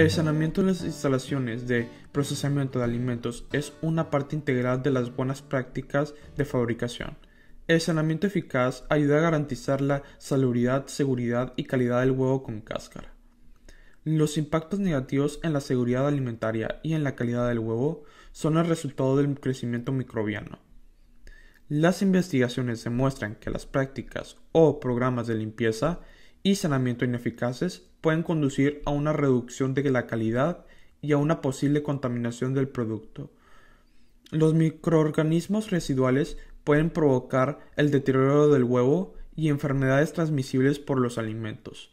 El saneamiento en las instalaciones de procesamiento de alimentos es una parte integral de las buenas prácticas de fabricación. El saneamiento eficaz ayuda a garantizar la salubridad, seguridad y calidad del huevo con cáscara. Los impactos negativos en la seguridad alimentaria y en la calidad del huevo son el resultado del crecimiento microbiano. Las investigaciones demuestran que las prácticas o programas de limpieza y saneamiento ineficaces pueden conducir a una reducción de la calidad y a una posible contaminación del producto. Los microorganismos residuales pueden provocar el deterioro del huevo y enfermedades transmisibles por los alimentos.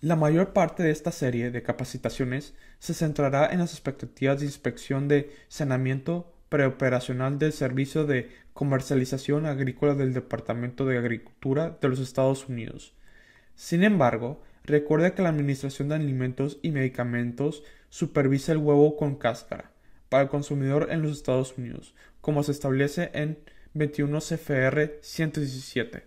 La mayor parte de esta serie de capacitaciones se centrará en las expectativas de inspección de saneamiento preoperacional del Servicio de Comercialización Agrícola del Departamento de Agricultura de los Estados Unidos. Sin embargo, recuerda que la Administración de Alimentos y Medicamentos supervisa el huevo con cáscara para el consumidor en los Estados Unidos, como se establece en 21 CFR 117.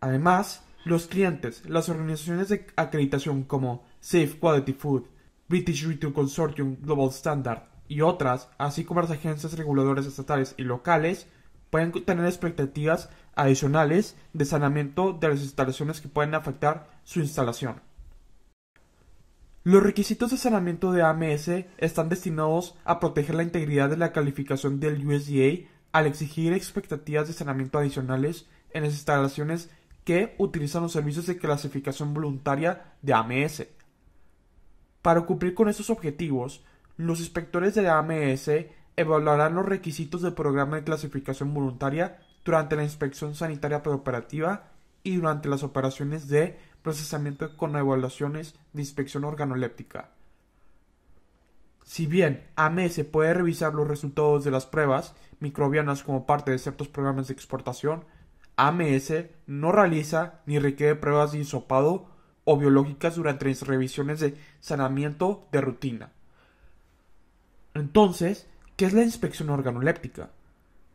Además, los clientes, las organizaciones de acreditación como Safe Quality Food, British Retail Consortium Global Standard y otras, así como las agencias reguladoras estatales y locales, pueden tener expectativas adicionales de saneamiento de las instalaciones que pueden afectar su instalación. Los requisitos de saneamiento de AMS están destinados a proteger la integridad de la calificación del USDA al exigir expectativas de saneamiento adicionales en las instalaciones que utilizan los servicios de clasificación voluntaria de AMS. Para cumplir con estos objetivos, los inspectores de AMS evaluarán los requisitos del programa de clasificación voluntaria durante la inspección sanitaria preoperativa y durante las operaciones de procesamiento con evaluaciones de inspección organoléptica. Si bien AMS puede revisar los resultados de las pruebas microbianas como parte de ciertos programas de exportación, AMS no realiza ni requiere pruebas de hisopado o biológicas durante las revisiones de saneamiento de rutina. Entonces, ¿qué es la inspección organoléptica?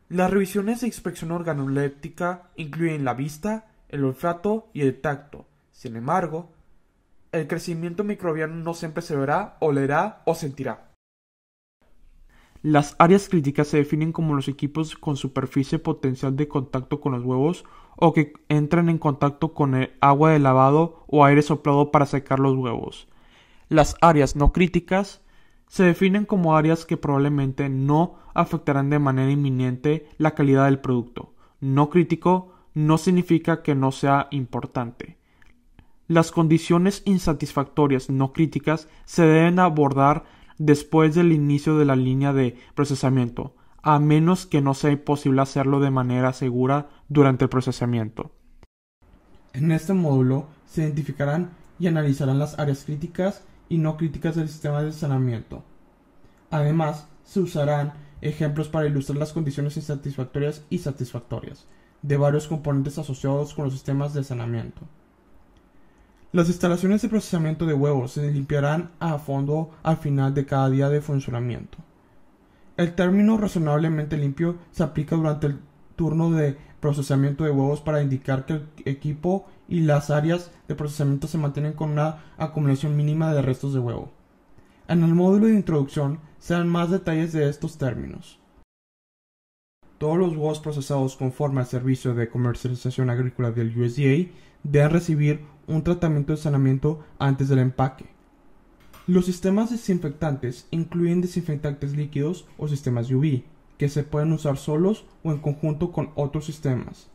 Las revisiones de inspección organoléptica incluyen la vista, el olfato y el tacto. Sin embargo, el crecimiento microbiano no siempre se verá, olerá o sentirá. Las áreas críticas se definen como los equipos con superficie potencial de contacto con los huevos o que entran en contacto con el agua de lavado o aire soplado para secar los huevos. Las áreas no críticas se definen como áreas que probablemente no afectarán de manera inminente la calidad del producto. No crítico no significa que no sea importante. Las condiciones insatisfactorias no críticas se deben abordar después del inicio de la línea de procesamiento, a menos que no sea posible hacerlo de manera segura durante el procesamiento. En este módulo se identificarán y analizarán las áreas críticas y no críticas del sistema de saneamiento. Además, se usarán ejemplos para ilustrar las condiciones insatisfactorias y satisfactorias de varios componentes asociados con los sistemas de saneamiento. Las instalaciones de procesamiento de huevos se limpiarán a fondo al final de cada día de funcionamiento. El término razonablemente limpio se aplica durante el turno de procesamiento de huevos para indicar que el equipo y las áreas de procesamiento se mantienen con una acumulación mínima de restos de huevo. En el módulo de introducción se dan más detalles de estos términos. Todos los huevos procesados conforme al servicio de comercialización agrícola del USDA deben recibir un tratamiento de saneamiento antes del empaque. Los sistemas desinfectantes incluyen desinfectantes líquidos o sistemas UV, que se pueden usar solos o en conjunto con otros sistemas.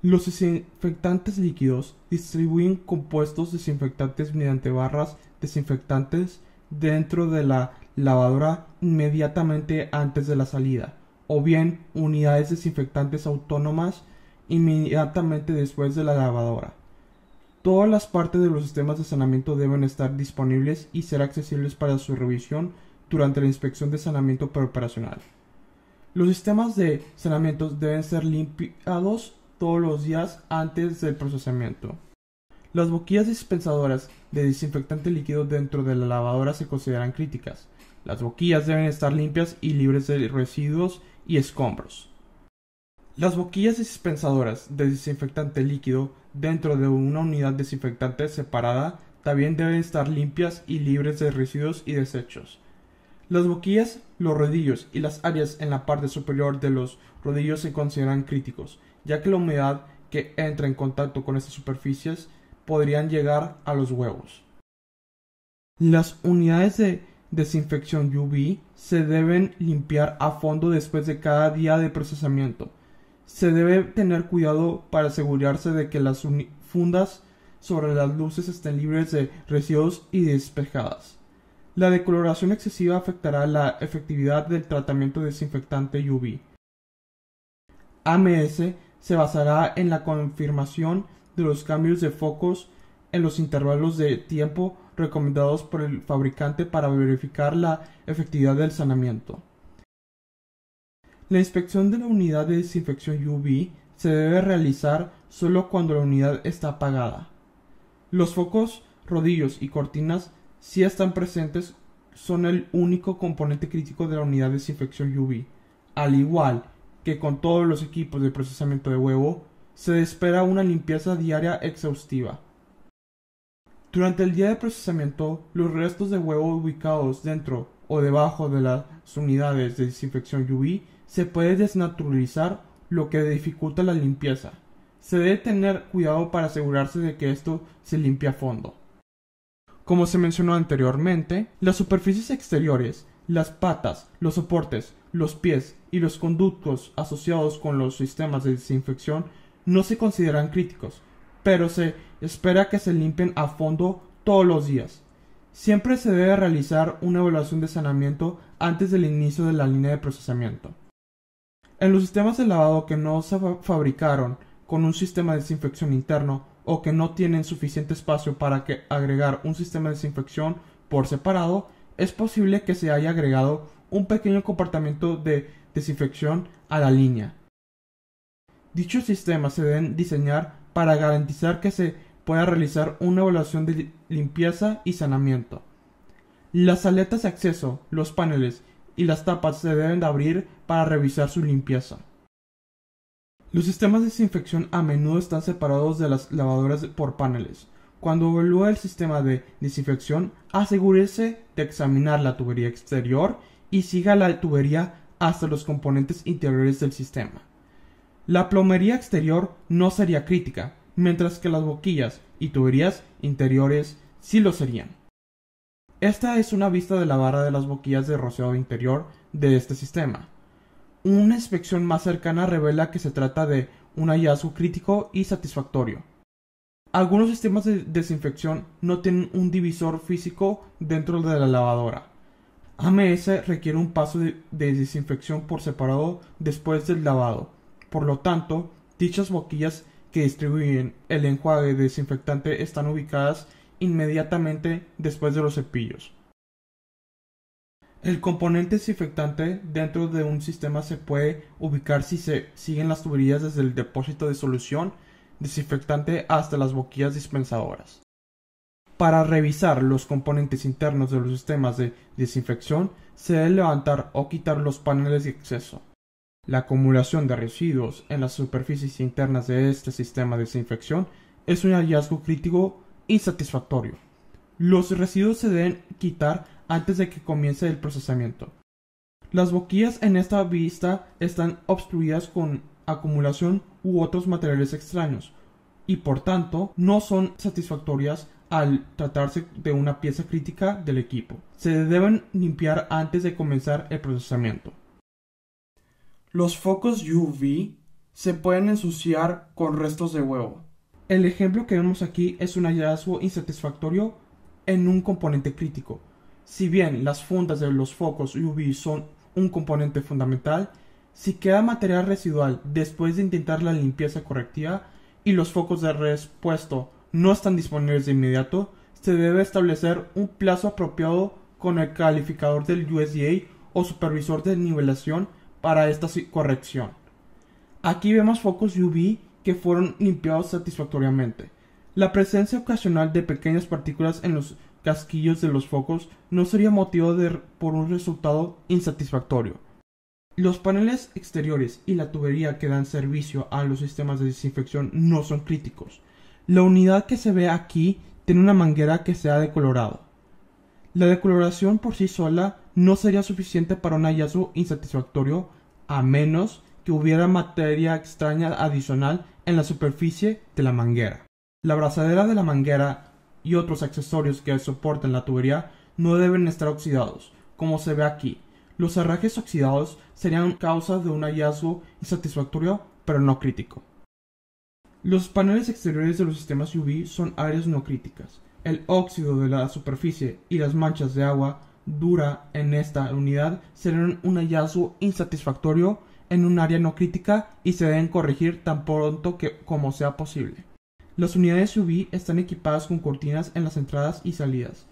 Los desinfectantes líquidos distribuyen compuestos desinfectantes mediante barras desinfectantes dentro de la lavadora inmediatamente antes de la salida, o bien unidades desinfectantes autónomas inmediatamente después de la lavadora. Todas las partes de los sistemas de saneamiento deben estar disponibles y ser accesibles para su revisión durante la inspección de saneamiento preoperacional. Los sistemas de saneamiento deben ser limpiados todos los días antes del procesamiento. Las boquillas dispensadoras de desinfectante líquido dentro de la lavadora se consideran críticas. Las boquillas deben estar limpias y libres de residuos y escombros. Las boquillas dispensadoras de desinfectante líquido dentro de una unidad desinfectante separada también deben estar limpias y libres de residuos y desechos. Las boquillas, los rodillos y las áreas en la parte superior de los rodillos se consideran críticos, ya que la humedad que entra en contacto con estas superficies podrían llegar a los huevos. Las unidades de desinfección UV se deben limpiar a fondo después de cada día de procesamiento. Se debe tener cuidado para asegurarse de que las fundas sobre las luces estén libres de residuos y despejadas. La decoloración excesiva afectará la efectividad del tratamiento desinfectante UV. AMS se basará en la confirmación de los cambios de focos en los intervalos de tiempo recomendados por el fabricante para verificar la efectividad del sanamiento. La inspección de la unidad de desinfección UV se debe realizar solo cuando la unidad está apagada. Los focos, rodillos y cortinas si están presentes, son el único componente crítico de la unidad de desinfección UV. Al igual que con todos los equipos de procesamiento de huevo, se espera una limpieza diaria exhaustiva. Durante el día de procesamiento, los restos de huevo ubicados dentro o debajo de las unidades de desinfección UV se puede desnaturalizar, lo que dificulta la limpieza. Se debe tener cuidado para asegurarse de que esto se limpie a fondo. Como se mencionó anteriormente, las superficies exteriores, las patas, los soportes, los pies y los conductos asociados con los sistemas de desinfección no se consideran críticos, pero se espera que se limpien a fondo todos los días. Siempre se debe realizar una evaluación de saneamiento antes del inicio de la línea de procesamiento. En los sistemas de lavado que no se fabricaron con un sistema de desinfección interno o que no tienen suficiente espacio para que agregar un sistema de desinfección por separado, es posible que se haya agregado un pequeño compartimento de desinfección a la línea. Dichos sistemas se deben diseñar para garantizar que se pueda realizar una evaluación de limpieza y saneamiento. Las aletas de acceso, los paneles y las tapas se deben de abrir para revisar su limpieza. Los sistemas de desinfección a menudo están separados de las lavadoras por paneles. Cuando evalúe el sistema de desinfección, asegúrese de examinar la tubería exterior y siga la tubería hasta los componentes interiores del sistema. La plomería exterior no sería crítica, mientras que las boquillas y tuberías interiores sí lo serían. Esta es una vista de la barra de las boquillas de rociado interior de este sistema. Una inspección más cercana revela que se trata de un hallazgo crítico y satisfactorio. Algunos sistemas de desinfección no tienen un divisor físico dentro de la lavadora. AMS requiere un paso de, desinfección por separado después del lavado. Por lo tanto, dichas boquillas que distribuyen el enjuague desinfectante están ubicadas inmediatamente después de los cepillos. El componente desinfectante dentro de un sistema se puede ubicar si se siguen las tuberías desde el depósito de solución desinfectante hasta las boquillas dispensadoras. Para revisar los componentes internos de los sistemas de desinfección se debe levantar o quitar los paneles de acceso. La acumulación de residuos en las superficies internas de este sistema de desinfección es un hallazgo crítico insatisfactorio. Los residuos se deben quitar antes de que comience el procesamiento. Las boquillas en esta vista están obstruidas con acumulación u otros materiales extraños y por tanto no son satisfactorias al tratarse de una pieza crítica del equipo. Se deben limpiar antes de comenzar el procesamiento. Los focos UV se pueden ensuciar con restos de huevo. El ejemplo que vemos aquí es un hallazgo insatisfactorio en un componente crítico, si bien las fundas de los focos UV son un componente fundamental, si queda material residual después de intentar la limpieza correctiva y los focos de repuesto no están disponibles de inmediato, se debe establecer un plazo apropiado con el calificador del USDA o supervisor de nivelación para esta corrección. Aquí vemos focos UV que fueron limpiados satisfactoriamente. La presencia ocasional de pequeñas partículas en los casquillos de los focos no sería motivo de, por un resultado insatisfactorio. Los paneles exteriores y la tubería que dan servicio a los sistemas de desinfección no son críticos. La unidad que se ve aquí tiene una manguera que sea decolorado. La decoloración por sí sola no sería suficiente para un hallazgo insatisfactorio a menos que hubiera materia extraña adicional en la superficie de la manguera. La abrazadera de la manguera y otros accesorios que soporten la tubería no deben estar oxidados, como se ve aquí. Los herrajes oxidados serían causa de un hallazgo insatisfactorio, pero no crítico. Los paneles exteriores de los sistemas UV son áreas no críticas. El óxido de la superficie y las manchas de agua dura en esta unidad serán un hallazgo insatisfactorio en un área no crítica y se deben corregir tan pronto como sea posible. Las unidades UV están equipadas con cortinas en las entradas y salidas.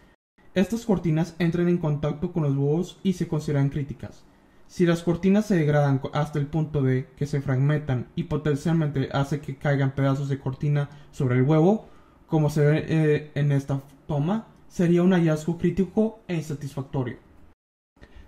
Estas cortinas entran en contacto con los huevos y se consideran críticas. Si las cortinas se degradan hasta el punto de que se fragmentan y potencialmente hace que caigan pedazos de cortina sobre el huevo, como se ve eh, en esta toma, sería un hallazgo crítico e insatisfactorio.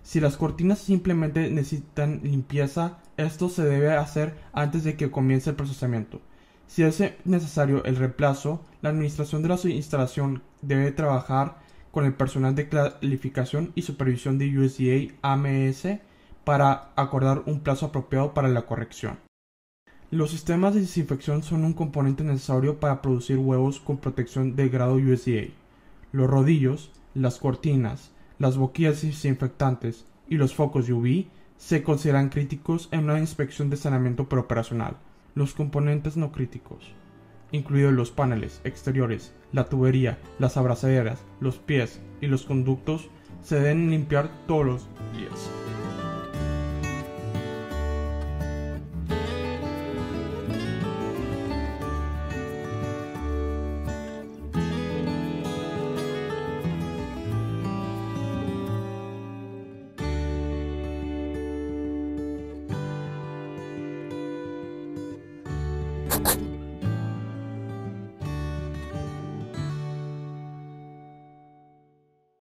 Si las cortinas simplemente necesitan limpieza, esto se debe hacer antes de que comience el procesamiento. Si es necesario el reemplazo, la administración de la instalación debe trabajar con el personal de calificación y supervisión de USDA AMS para acordar un plazo apropiado para la corrección. Los sistemas de desinfección son un componente necesario para producir huevos con protección de grado USDA. Los rodillos, las cortinas, las boquillas desinfectantes y los focos UV se consideran críticos en una inspección de saneamiento preoperacional. Los componentes no críticos, incluidos los paneles exteriores, la tubería, las abrazaderas, los pies y los conductos, se deben limpiar todos los días.